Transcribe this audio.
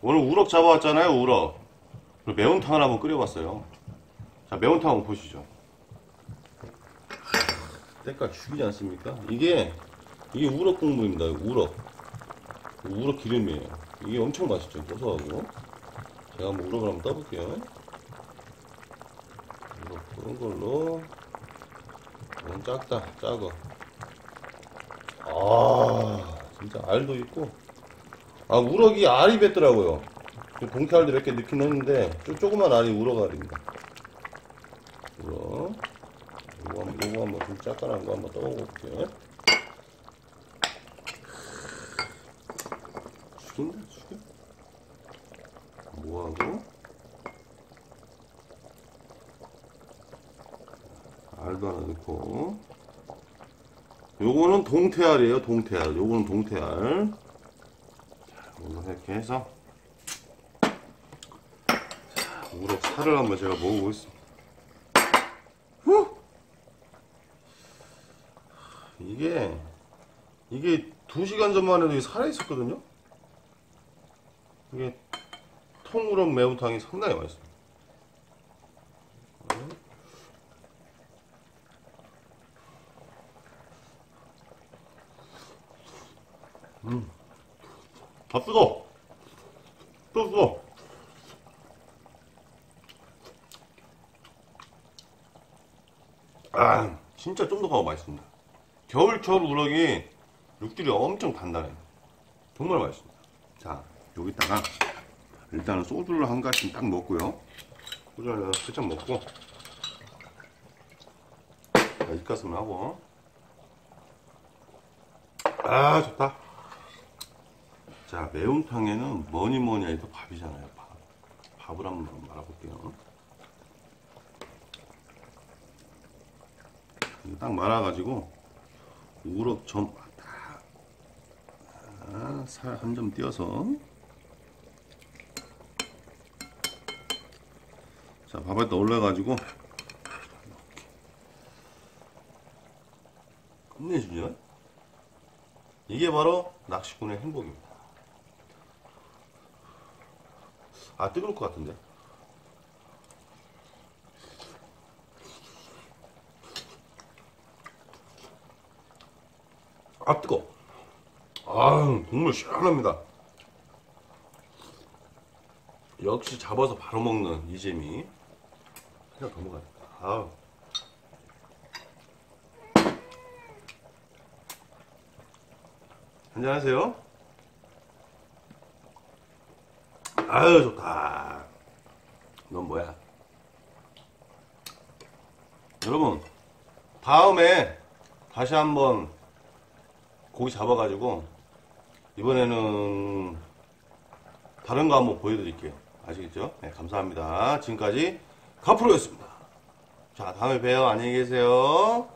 오늘 우럭 잡아왔잖아요, 우럭. 그리고 매운탕을 한번 끓여봤어요. 자, 매운탕 한번 보시죠. 때깔 죽이지 않습니까? 이게, 이게 우럭 국물입니다, 우럭. 우럭 기름이에요. 이게 엄청 맛있죠, 고소하고. 제가 한번 우럭을 한번 떠볼게요. 우럭 끓은 걸로. 너무 작다, 작어. 아, 진짜 알도 있고. 아, 우럭이 알이 뱉더라고요. 몇개 넣긴 했는데, 쪼, 조그만 알이 우럭 알입니다. 우럭. 요거 한번, 요거 한번 좀 짜깐한 거 한번 떠먹어볼게요. 죽인다, 죽여. 뭐하고? 알도 하나 넣고. 요거는 동태알이에요, 동태알. 요거는 동태알. 이렇게 해서. 자, 우럭 살을 한번 제가 먹어보겠습니다. 후! 이게, 이게 2시간 전만 해도 살아있었거든요? 이게 통우럭 매운탕이 상당히 맛있어요. 다 뜨거! 또 뜨거! 아, 진짜 쫀득하고 맛있습니다. 겨울철 우럭이 육질이 엄청 단단해요. 정말 맛있습니다. 자, 여기다가 일단은 소주를 한 가씩 딱 먹고요. 소주 하나 살짝 먹고 자, 입가슴을 하고 아 좋다. 자 매운탕에는 뭐니 뭐니 해도 밥이잖아요. 밥. 밥을 한번 말아볼게요. 딱 말아가지고 우럭 전 아, 살한 점 띄어서 자 밥에다 올려가지고 끝내주죠 이게 바로 낚시꾼의 행복입니다 아 뜨거울 것 같은데? 아 뜨거. 아 국물 시원합니다. 역시 잡아서 바로 먹는 이 재미. 그냥 더 먹어야 아 한잔하세요 아유 좋다. 넌 뭐야? 여러분 다음에 다시 한번 고기 잡아가지고 이번에는 다른 거 한번 보여드릴게요. 아시겠죠? 네 감사합니다. 지금까지 가프로였습니다. 자 다음에 봬요. 안녕히 계세요